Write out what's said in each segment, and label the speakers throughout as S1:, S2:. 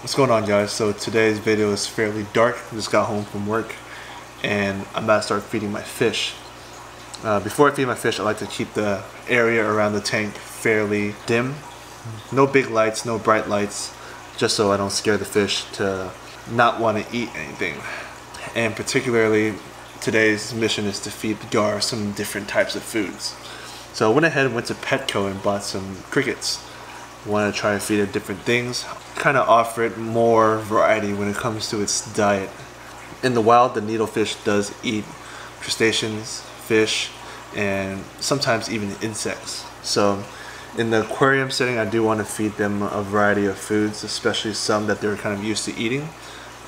S1: What's going on guys? So today's video is fairly dark. I just got home from work and I'm about to start feeding my fish. Uh, before I feed my fish, I like to keep the area around the tank fairly dim. No big lights, no bright lights, just so I don't scare the fish to not want to eat anything. And particularly today's mission is to feed the gar some different types of foods. So I went ahead and went to Petco and bought some crickets want to try to feed it different things, kind of offer it more variety when it comes to its diet. In the wild, the needlefish does eat crustaceans, fish, and sometimes even insects. So in the aquarium setting, I do want to feed them a variety of foods, especially some that they're kind of used to eating.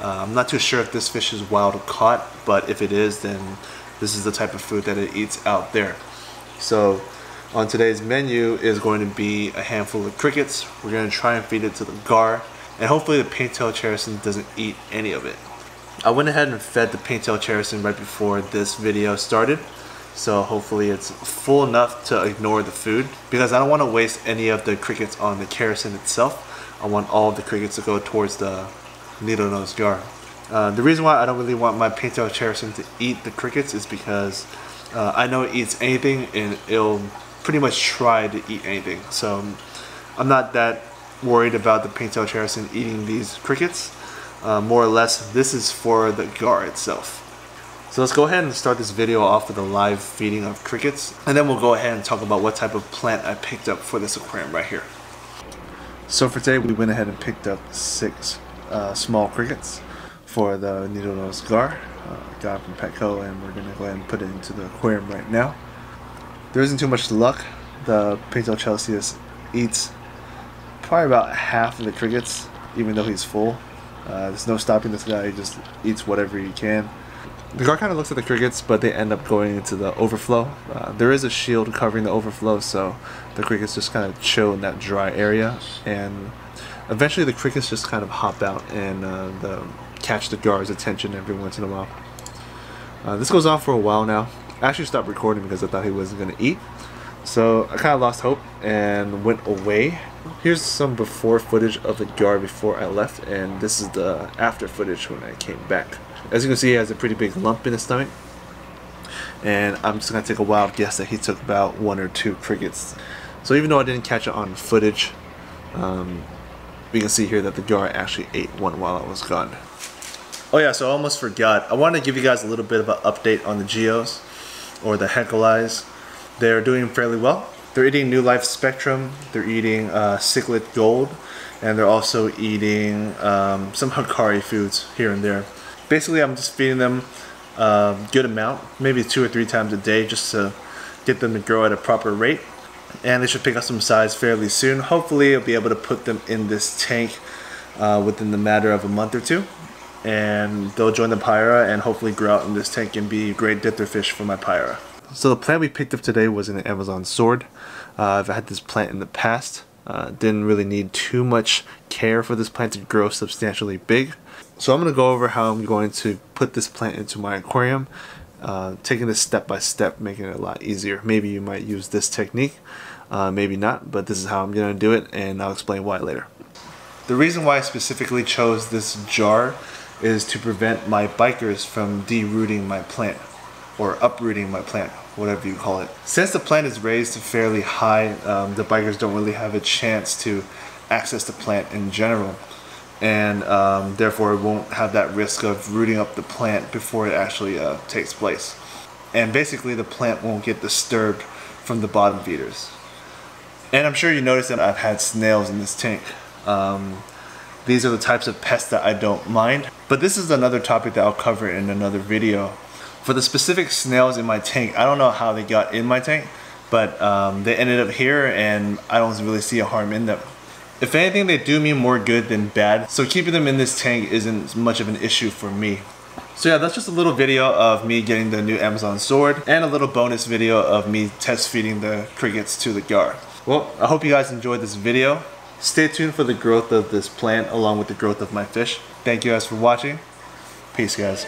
S1: Uh, I'm not too sure if this fish is wild caught, but if it is, then this is the type of food that it eats out there. So on today's menu is going to be a handful of crickets. We're going to try and feed it to the gar, and hopefully the pink tail characin doesn't eat any of it. I went ahead and fed the pink tail characin right before this video started, so hopefully it's full enough to ignore the food, because I don't want to waste any of the crickets on the characin itself. I want all the crickets to go towards the needle-nosed gar. Uh, the reason why I don't really want my pink tail characin to eat the crickets is because uh, I know it eats anything and it'll pretty much try to eat anything. So I'm not that worried about the pink tail characin eating these crickets. Uh, more or less, this is for the gar itself. So let's go ahead and start this video off with a live feeding of crickets. And then we'll go ahead and talk about what type of plant I picked up for this aquarium right here. So for today, we went ahead and picked up six uh, small crickets for the needle-nosed gar. Uh, got from Petco and we're going to go ahead and put it into the aquarium right now. There isn't too much luck. The Pink Tail Chalceus eats probably about half of the crickets, even though he's full. Uh, there's no stopping this guy, he just eats whatever he can. The gar kind of looks at the crickets, but they end up going into the overflow. Uh, there is a shield covering the overflow, so the crickets just kind of chill in that dry area. And eventually the crickets just kind of hop out and uh, the, catch the gar's attention every once in a while. Uh, this goes on for a while now. I actually stopped recording because I thought he wasn't going to eat. So I kind of lost hope and went away. Here's some before footage of the gar before I left, and this is the after footage when I came back. As you can see, he has a pretty big lump in his stomach. And I'm just going to take a wild guess that he took about one or two crickets. So even though I didn't catch it on footage, um, we can see here that the gar actually ate one while I was gone. Oh yeah, so I almost forgot. I wanted to give you guys a little bit of an update on the geos or the Heckelii. They're doing fairly well. They're eating New Life Spectrum, they're eating uh, Cichlid Gold, and they're also eating um, some Hikari foods here and there. Basically, I'm just feeding them a good amount, maybe two or three times a day, just to get them to grow at a proper rate. And they should pick up some size fairly soon. Hopefully, I'll be able to put them in this tank uh, within the matter of a month or two and they'll join the Payara and hopefully grow out in this tank and be great dither fish for my Payara. So the plant we picked up today was an Amazon sword. Uh, I've had this plant in the past. Uh, didn't really need too much care for this plant to grow substantially big. So I'm going to go over how I'm going to put this plant into my aquarium, uh, taking this step by step, making it a lot easier. Maybe you might use this technique, uh, maybe not, but this is how I'm going to do it and I'll explain why later. The reason why I specifically chose this jar is to prevent my bichirs from derooting my plant or uprooting my plant, whatever you call it. Since the plant is raised to fairly high, um, the bichirs don't really have a chance to access the plant in general and um, therefore it won't have that risk of rooting up the plant before it actually uh, takes place. And basically the plant won't get disturbed from the bottom feeders. And I'm sure you noticed that I've had snails in this tank. Um, these are the types of pests that I don't mind. But this is another topic that I'll cover in another video. For the specific snails in my tank, I don't know how they got in my tank, but um, they ended up here and I don't really see a harm in them. If anything, they do me more good than bad, so keeping them in this tank isn't much of an issue for me. So yeah, that's just a little video of me getting the new Amazon sword and a little bonus video of me test feeding the crickets to the gar. Well, I hope you guys enjoyed this video. Stay tuned for the growth of this plant along with the growth of my fish. Thank you guys for watching. Peace guys.